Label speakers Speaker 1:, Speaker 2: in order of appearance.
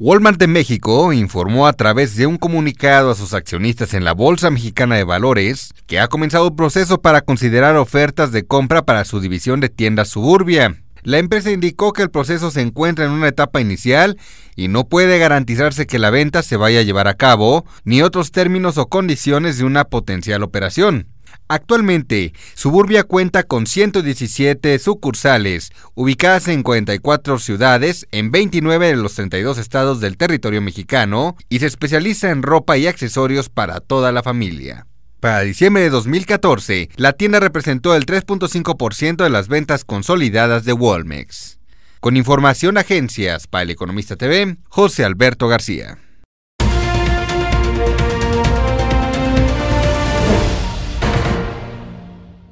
Speaker 1: Walmart de México informó a través de un comunicado a sus accionistas en la Bolsa Mexicana de Valores que ha comenzado un proceso para considerar ofertas de compra para su división de tiendas Suburbia. La empresa indicó que el proceso se encuentra en una etapa inicial y no puede garantizarse que la venta se vaya a llevar a cabo, ni otros términos o condiciones de una potencial operación. Actualmente, Suburbia cuenta con 117 sucursales, ubicadas en 44 ciudades en 29 de los 32 estados del territorio mexicano, y se especializa en ropa y accesorios para toda la familia. Para diciembre de 2014, la tienda representó el 3.5% de las ventas consolidadas de Walmex. Con información agencias para el Economista TV, José Alberto García.